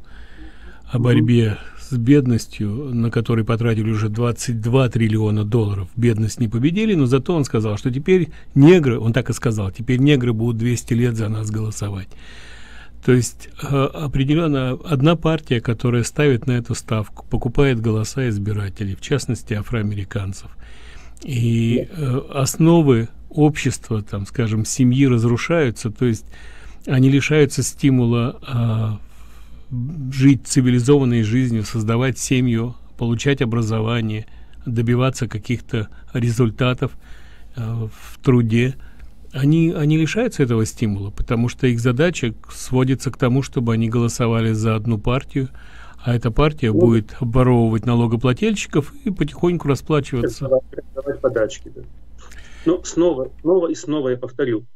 о борьбе с бедностью, на который потратили уже 22 триллиона долларов. Бедность не победили, но зато он сказал, что теперь негры, он так и сказал, теперь негры будут 200 лет за нас голосовать. То есть э, определенно одна партия, которая ставит на эту ставку, покупает голоса избирателей, в частности афроамериканцев – и э, основы общества, там, скажем, семьи разрушаются, то есть они лишаются стимула э, жить цивилизованной жизнью, создавать семью, получать образование, добиваться каких-то результатов э, в труде. Они, они лишаются этого стимула, потому что их задача сводится к тому, чтобы они голосовали за одну партию, а эта партия ну, будет оборовывать налогоплательщиков и потихоньку расплачиваться. подачки, да. Но снова, снова и снова я повторю,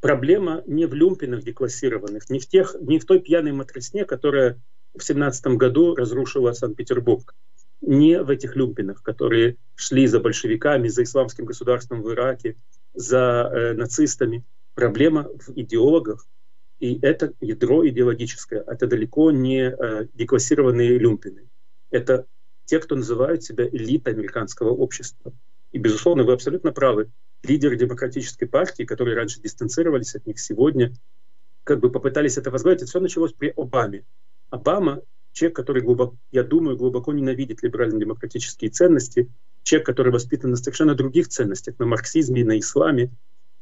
проблема не в люмпинах деклассированных, не в, тех, не в той пьяной матросне, которая в семнадцатом году разрушила Санкт-Петербург. Не в этих люмпинах, которые шли за большевиками, за исламским государством в Ираке, за э, нацистами. Проблема в идеологах, и это ядро идеологическое. Это далеко не э, деклассированные люмпины. Это те, кто называют себя элитой американского общества. И, безусловно, вы абсолютно правы. Лидеры демократической партии, которые раньше дистанцировались от них, сегодня как бы попытались это возглавить. Это все началось при Обаме. Обама — человек, который, глубоко, я думаю, глубоко ненавидит либерально-демократические ценности, человек, который воспитан на совершенно других ценностях, на марксизме и на исламе,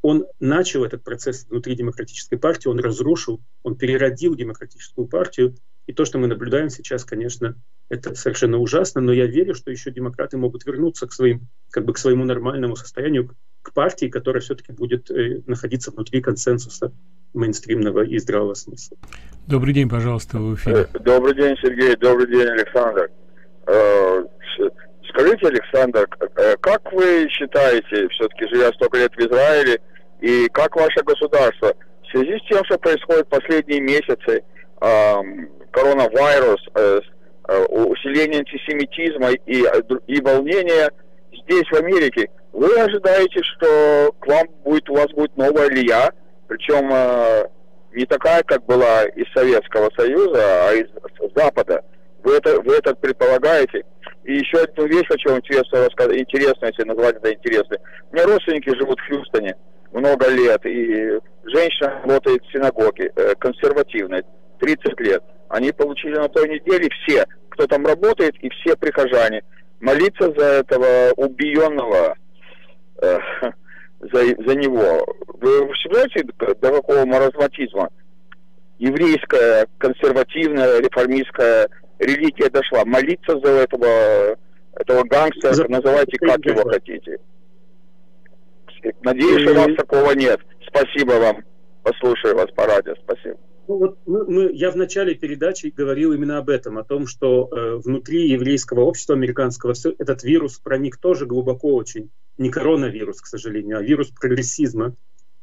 он начал этот процесс внутри демократической партии, он разрушил, он переродил демократическую партию. И то, что мы наблюдаем сейчас, конечно, это совершенно ужасно, но я верю, что еще демократы могут вернуться к, своим, как бы к своему нормальному состоянию, к партии, которая все-таки будет э, находиться внутри консенсуса мейнстримного и здравого смысла. Добрый день, пожалуйста, в эфире. Э, добрый день, Сергей. Добрый день, Александр. Э, скажите, Александр, как вы считаете, все-таки живя столько лет в Израиле, и как ваше государство в связи с тем, что происходит последние месяцы, э, коронавирус, э, э, усиление антисемитизма и, и волнения здесь, в Америке, вы ожидаете, что к вам будет, у вас будет новая лия, причем э, не такая, как была из Советского Союза, а из Запада. Вы это, вы это предполагаете? И еще одну вещь хочу интересно рассказать, интересно, если назвать это интересно. У меня родственники живут в Хьюстоне много лет, и женщина работает в синагоге, э, консервативной, 30 лет. Они получили на той неделе все, кто там работает, и все прихожане, молиться за этого убиенного, э, за, за него. Вы представляете, до какого маразматизма еврейская, консервативная, реформистская религия дошла? Молиться за этого, этого гангстера, называйте как его хотите. Надеюсь, у вас такого нет. Спасибо вам. Послушаю вас по радио. Спасибо. Ну, вот мы, мы, я в начале передачи говорил именно об этом, о том, что э, внутри еврейского общества американского все, этот вирус проник тоже глубоко очень. Не коронавирус, к сожалению, а вирус прогрессизма.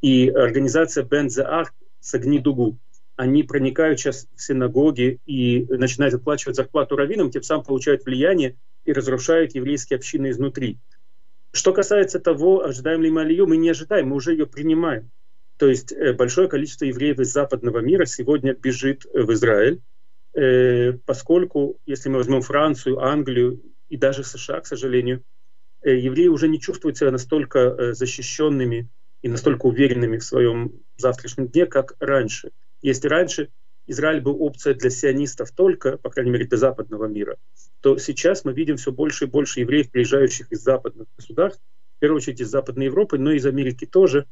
И организация Bend the Arc, Согни дугу, они проникают сейчас в синагоги и начинают выплачивать зарплату раввинам, тем самым получают влияние и разрушают еврейские общины изнутри. Что касается того, ожидаем ли мы Алию, мы не ожидаем, мы уже ее принимаем. То есть э, большое количество евреев из западного мира сегодня бежит в Израиль, э, поскольку, если мы возьмем Францию, Англию и даже США, к сожалению, э, евреи уже не чувствуют себя настолько защищенными и настолько уверенными в своем завтрашнем дне, как раньше. Если раньше Израиль был опция для сионистов только, по крайней мере, для западного мира, то сейчас мы видим все больше и больше евреев, приезжающих из западных государств, в первую очередь из Западной Европы, но и из Америки тоже.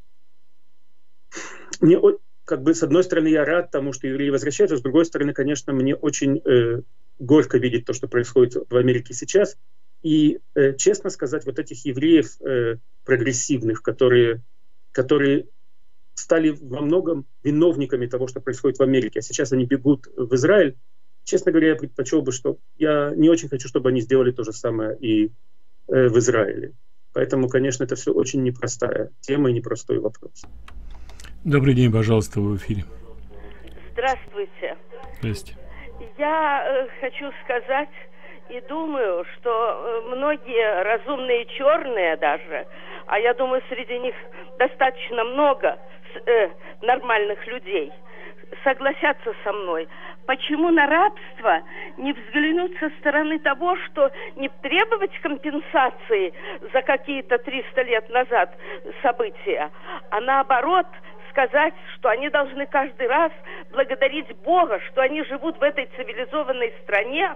Мне как бы с одной стороны я рад тому, что евреи возвращаются, с другой стороны, конечно, мне очень э, горько видеть то, что происходит в Америке сейчас. И, э, честно сказать, вот этих евреев э, прогрессивных, которые, которые стали во многом виновниками того, что происходит в Америке, а сейчас они бегут в Израиль, честно говоря, я предпочел бы, что я не очень хочу, чтобы они сделали то же самое и э, в Израиле. Поэтому, конечно, это все очень непростая тема и непростой вопрос. Добрый день, пожалуйста, в эфире. Здравствуйте. Здрасте. Я э, хочу сказать и думаю, что э, многие разумные черные даже, а я думаю, среди них достаточно много э, нормальных людей согласятся со мной. Почему на рабство не взглянуть со стороны того, что не требовать компенсации за какие-то 300 лет назад события, а наоборот сказать, что они должны каждый раз благодарить Бога, что они живут в этой цивилизованной стране,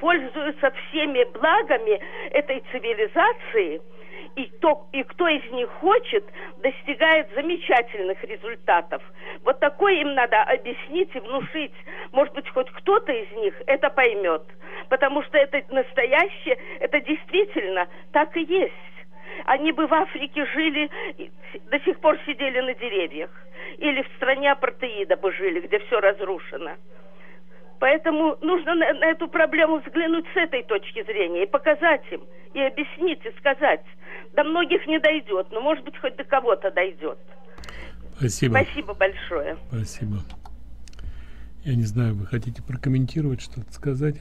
пользуются всеми благами этой цивилизации – и кто, и кто из них хочет, достигает замечательных результатов. Вот такое им надо объяснить и внушить. Может быть, хоть кто-то из них это поймет. Потому что это настоящее, это действительно так и есть. Они бы в Африке жили, до сих пор сидели на деревьях. Или в стране апартеида бы жили, где все разрушено. Поэтому нужно на, на эту проблему взглянуть с этой точки зрения и показать им, и объяснить, и сказать. До многих не дойдет, но может быть хоть до кого-то дойдет. Спасибо. Спасибо большое. Спасибо. Я не знаю, вы хотите прокомментировать, что-то сказать?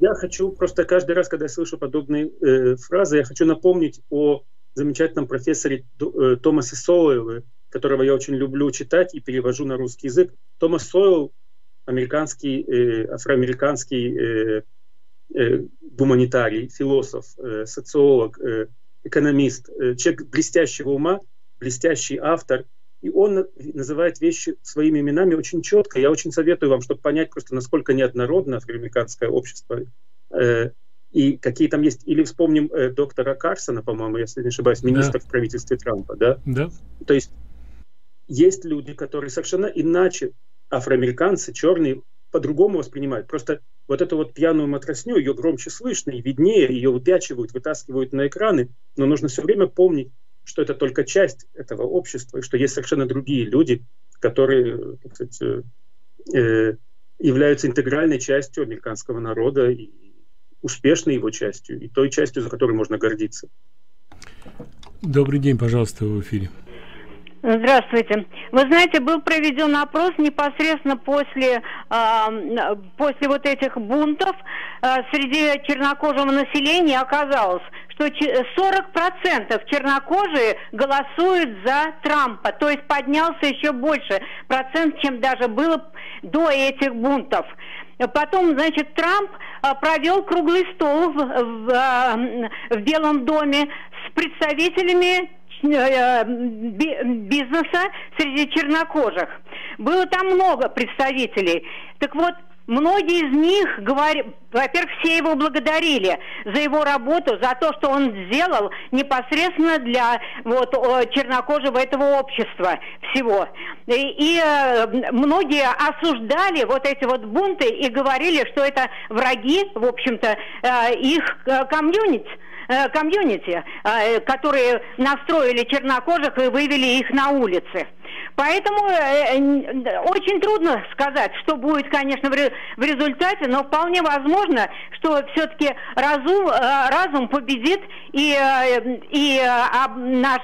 Я хочу просто каждый раз, когда я слышу подобные э, фразы, я хочу напомнить о замечательном профессоре э, Томасе Соуэлле, которого я очень люблю читать и перевожу на русский язык. Томас Соуэлл американский, э, афроамериканский э, э, гуманитарий, философ, э, социолог, э, экономист, э, человек блестящего ума, блестящий автор. И он называет вещи своими именами очень четко. Я очень советую вам, чтобы понять просто, насколько неоднородно афроамериканское общество э, и какие там есть. Или вспомним э, доктора Карсона, по-моему, если не ошибаюсь, министр да. в правительстве Трампа. Да? да. То есть есть люди, которые совершенно иначе афроамериканцы, черные, по-другому воспринимают. Просто вот эту вот пьяную матросню, ее громче слышно и виднее, ее выпячивают, вытаскивают на экраны, но нужно все время помнить, что это только часть этого общества, и что есть совершенно другие люди, которые, сказать, э, э являются интегральной частью американского народа и успешной его частью, и той частью, за которой можно гордиться. Добрый день, пожалуйста, в эфире. Здравствуйте. Вы знаете, был проведен опрос непосредственно после, э, после вот этих бунтов э, среди чернокожего населения оказалось, что 40% чернокожие голосуют за Трампа, то есть поднялся еще больше процент, чем даже было до этих бунтов. Потом, значит, Трамп а, провел круглый стол в, в, в Белом доме с представителями бизнеса среди чернокожих. Было там много представителей. Так вот, Многие из них говорят, во-первых, все его благодарили за его работу, за то, что он сделал непосредственно для вот чернокожего этого общества всего. И, и э, многие осуждали вот эти вот бунты и говорили, что это враги, в общем-то, э, их э, комьюнити Э, комьюнити, э, которые настроили чернокожих и вывели их на улицы. Поэтому э, очень трудно сказать, что будет, конечно, в результате, но вполне возможно, что все-таки разум, разум победит и, и наш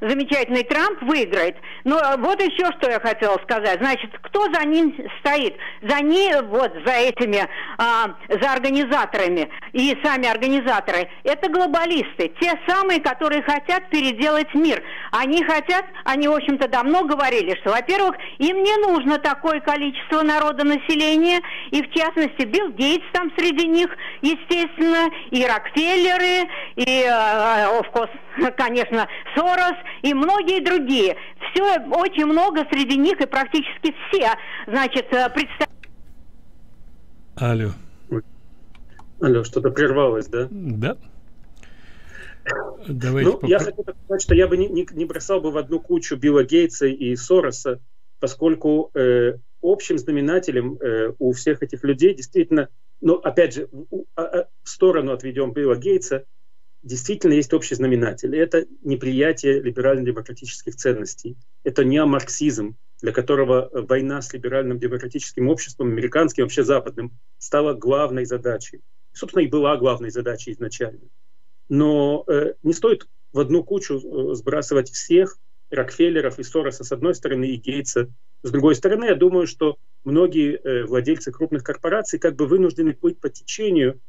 замечательный Трамп выиграет. Но э, вот еще что я хотела сказать. Значит, кто за ним стоит? За ним, вот за этими, а, за организаторами и сами организаторы, это глобалисты, те самые, которые хотят переделать мир. Они хотят, они, в общем-то, давно говорили, что, во-первых, им не нужно такое количество народа населения, и, в частности, Билл Гейтс там среди них, естественно, и Рокфеллеры, и, э, конечно, Сорос, и многие другие. Все, очень много среди них, и практически все, значит, э, представляют... Алло. Алло, что-то прервалось, да? Да. Давайте ну, попро... я хочу сказать, что я бы не, не, не бросал бы в одну кучу Билла Гейтса и Сороса, поскольку э, общим знаменателем э, у всех этих людей действительно, ну, опять же, в, а, а, в сторону отведем Билла Гейтса, действительно есть общий знаменатель. Это неприятие либерально-демократических ценностей. Это неомарксизм, для которого война с либеральным демократическим обществом, американским, вообще западным, стала главной задачей. Собственно, и была главной задачей изначально. Но э, не стоит в одну кучу э, сбрасывать всех Рокфеллеров и Сороса с одной стороны и Гейтса с другой стороны. Я думаю, что многие э, владельцы крупных корпораций как бы вынуждены плыть по течению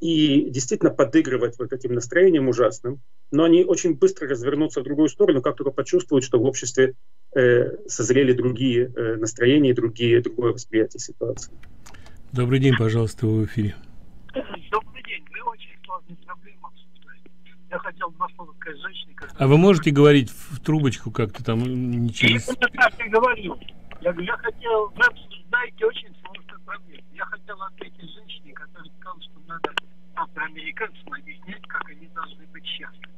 и действительно подыгрывать вот этим настроением ужасным, но они очень быстро развернутся в другую сторону, как только почувствуют, что в обществе э, созрели другие э, настроения, другие, другое восприятие ситуации. Добрый день, пожалуйста, в эфире. Добрый день. Мы очень сложные хотел два слова сказать женщине. А вы можете говорить в трубочку как-то там не через... Я так и говорю. Я, я хотел, вы обсуждаете очень сложную проблему. Я хотел ответить женщине, которая сказала, что надо афроамериканцам объяснять, как они должны быть счастливы.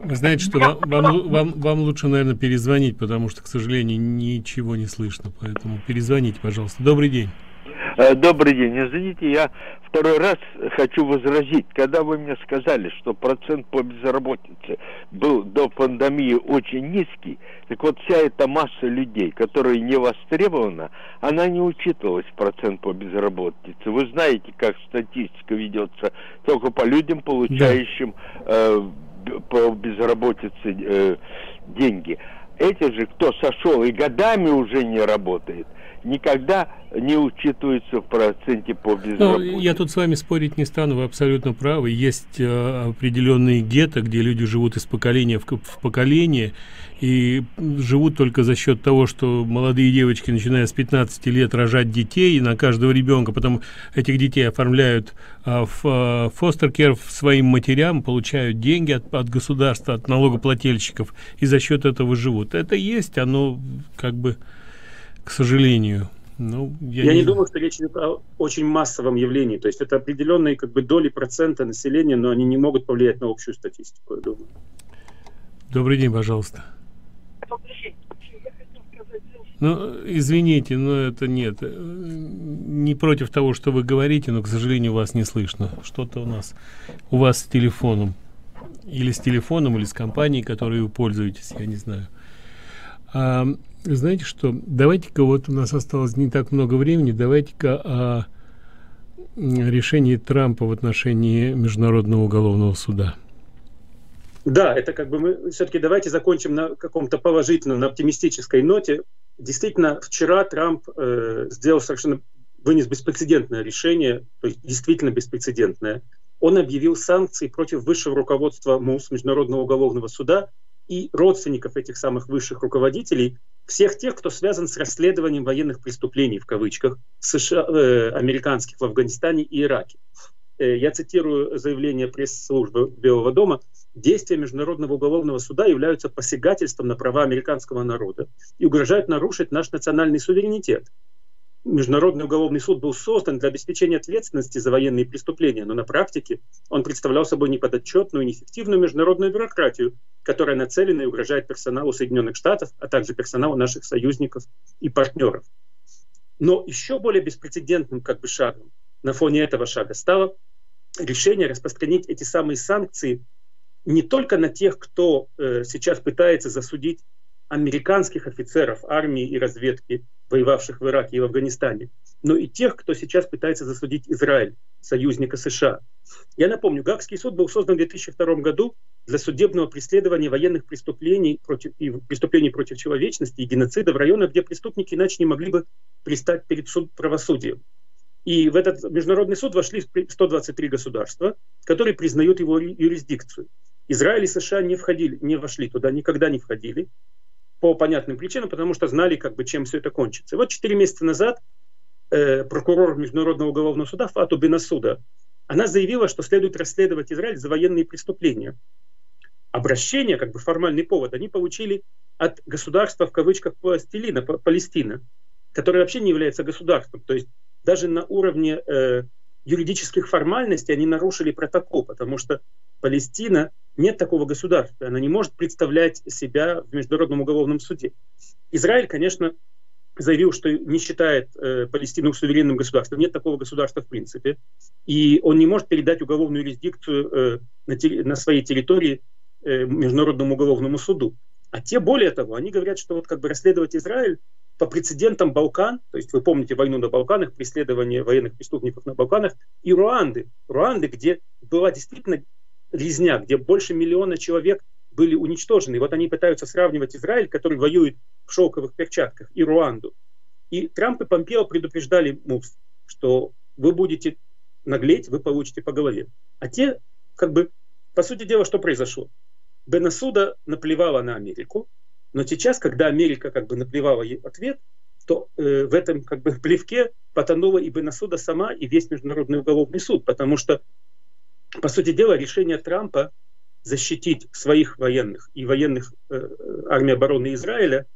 Вы знаете, что вам, вам, вам, вам лучше, наверное, перезвонить, потому что, к сожалению, ничего не слышно. Поэтому перезвоните, пожалуйста. Добрый день. Э, добрый день. Извините, я второй раз хочу возразить. Когда вы мне сказали, что процент по безработице был до пандемии очень низкий, так вот вся эта масса людей, которая не востребована, она не учитывалась процент по безработице. Вы знаете, как статистика ведется только по людям, получающим э, по безработице э, деньги. Эти же, кто сошел и годами уже не работает – никогда не учитывается в проценте по безработице. Ну, я тут с вами спорить не стану, вы абсолютно правы. Есть э, определенные гетто, где люди живут из поколения в, в поколение и живут только за счет того, что молодые девочки, начиная с 15 лет, рожать детей на каждого ребенка, потом этих детей оформляют э, в э, фостер-кер своим матерям, получают деньги от, от государства, от налогоплательщиков, и за счет этого живут. Это есть, оно как бы к сожалению. Ну, я, я не, не думаю, что речь идет о очень массовом явлении. То есть это определенные как бы доли процента населения, но они не могут повлиять на общую статистику, я думаю. Добрый день, пожалуйста. Ну, извините, но это нет. Не против того, что вы говорите, но, к сожалению, вас не слышно. Что-то у нас у вас с телефоном. Или с телефоном, или с компанией, которой вы пользуетесь, я не знаю. А, знаете что, давайте-ка, вот у нас осталось не так много времени, давайте-ка о решении Трампа в отношении Международного уголовного суда. Да, это как бы мы все-таки давайте закончим на каком-то положительном, на оптимистической ноте. Действительно, вчера Трамп э, сделал совершенно вынес беспрецедентное решение, то есть действительно беспрецедентное. Он объявил санкции против высшего руководства МУС, Международного уголовного суда, и родственников этих самых высших руководителей, всех тех, кто связан с расследованием военных преступлений, в кавычках, США, э, американских в Афганистане и Ираке. Э, я цитирую заявление пресс-службы Белого дома. Действия Международного уголовного суда являются посягательством на права американского народа и угрожают нарушить наш национальный суверенитет. Международный уголовный суд был создан для обеспечения ответственности за военные преступления, но на практике он представлял собой неподотчетную, неэффективную международную бюрократию, которая нацелена и угрожает персоналу Соединенных Штатов, а также персоналу наших союзников и партнеров. Но еще более беспрецедентным как бы шагом на фоне этого шага стало решение распространить эти самые санкции не только на тех, кто э, сейчас пытается засудить американских офицеров армии и разведки, воевавших в Ираке и в Афганистане, но и тех, кто сейчас пытается засудить Израиль, союзника США. Я напомню, Гагский суд был создан в 2002 году для судебного преследования военных преступлений против, и преступлений против человечности и геноцида в районах, где преступники иначе не могли бы пристать перед суд правосудием. И в этот международный суд вошли 123 государства, которые признают его юрисдикцию. Израиль и США не входили, не вошли туда, никогда не входили по понятным причинам, потому что знали, как бы, чем все это кончится. И вот четыре месяца назад э, прокурор Международного уголовного суда Фату Бенасуда, она заявила, что следует расследовать Израиль за военные преступления. Обращение, как бы формальный повод, они получили от государства в кавычках Палестина, Палестина, которое вообще не является государством. То есть даже на уровне э, юридических формальностей они нарушили протокол, потому что Палестина нет такого государства, она не может представлять себя в Международном уголовном суде. Израиль, конечно, заявил, что не считает э, Палестину суверенным государством. Нет такого государства в принципе. И он не может передать уголовную юрисдикцию э, на, на своей территории э, Международному уголовному суду. А те, более того, они говорят, что вот как бы расследовать Израиль по прецедентам Балкан, то есть вы помните войну на Балканах, преследование военных преступников на Балканах, и Руанды, Руанды, где была действительно резня, где больше миллиона человек были уничтожены. И вот они пытаются сравнивать Израиль, который воюет в шелковых перчатках, и Руанду. И Трамп и Помпео предупреждали МУФС, что вы будете наглеть, вы получите по голове. А те, как бы, по сути дела, что произошло? Бенасуда наплевала на Америку, но сейчас, когда Америка как бы наплевала ей ответ, то э, в этом как бы плевке потонула и Бенасуда сама, и весь Международный уголовный суд, потому что, по сути дела, решение Трампа защитить своих военных и военных э, армии обороны Израиля,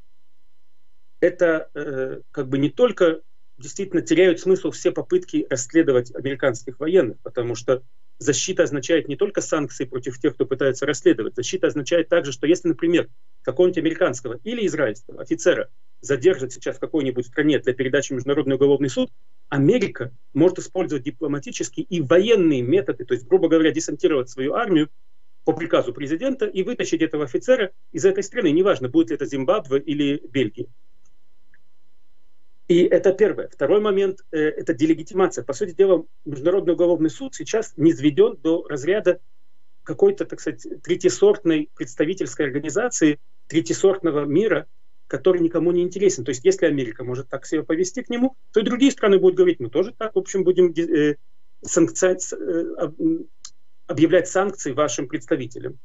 это э, как бы не только действительно теряют смысл все попытки расследовать американских военных, потому что защита означает не только санкции против тех, кто пытается расследовать. Защита означает также, что если, например, какого-нибудь американского или израильского офицера задержат сейчас в какой-нибудь стране для передачи в Международный уголовный суд, Америка может использовать дипломатические и военные методы, то есть, грубо говоря, десантировать свою армию по приказу президента и вытащить этого офицера из этой страны, неважно, будет ли это Зимбабве или Бельгия. И это первое. Второй момент э, – это делегитимация. По сути дела, Международный уголовный суд сейчас не изведен до разряда какой-то, так сказать, третьесортной представительской организации третьесортного мира, который никому не интересен. То есть если Америка может так себя повести к нему, то и другие страны будут говорить, мы тоже так, в общем, будем э, санкци... э, объявлять санкции вашим представителям.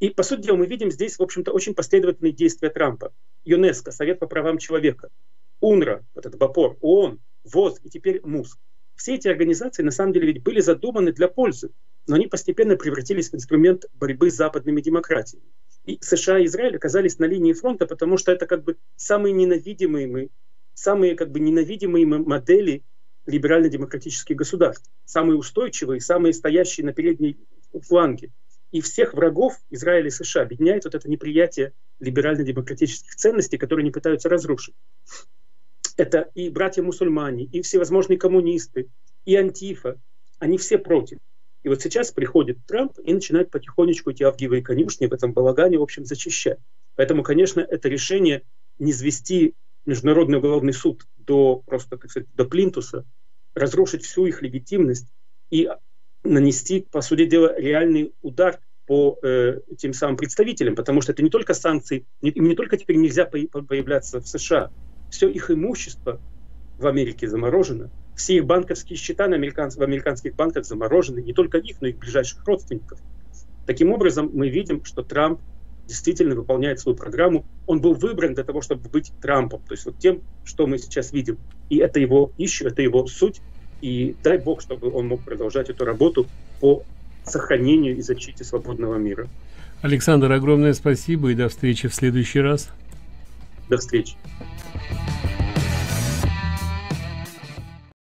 И, по сути дела, мы видим здесь, в общем-то, очень последовательные действия Трампа. ЮНЕСКО, Совет по правам человека – УНРА, вот этот БАПОР, ООН, ВОЗ и теперь МУС. Все эти организации на самом деле ведь были задуманы для пользы, но они постепенно превратились в инструмент борьбы с западными демократиями. И США и Израиль оказались на линии фронта, потому что это как бы самые ненавидимые, самые как бы ненавидимые модели либерально-демократических государств, самые устойчивые, самые стоящие на передней фланге. И всех врагов Израиля и США объединяет вот это неприятие либерально-демократических ценностей, которые они пытаются разрушить это и братья-мусульмане, и всевозможные коммунисты, и антифа, они все против. И вот сейчас приходит Трамп и начинает потихонечку эти авгиевые конюшни в этом балагане, в общем, зачищать. Поэтому, конечно, это решение не звести Международный уголовный суд до просто, как сказать, до плинтуса, разрушить всю их легитимность и нанести, по сути дела, реальный удар по э, тем самым представителям, потому что это не только санкции, не, им не только теперь нельзя появляться в США, все их имущество в Америке заморожено, все их банковские счета на американц... в американских банках заморожены, не только их, но и их ближайших родственников. Таким образом, мы видим, что Трамп действительно выполняет свою программу. Он был выбран для того, чтобы быть Трампом, то есть вот тем, что мы сейчас видим. И это его ищу, это его суть. И дай Бог, чтобы он мог продолжать эту работу по сохранению и защите свободного мира. Александр, огромное спасибо и до встречи в следующий раз. До встречи.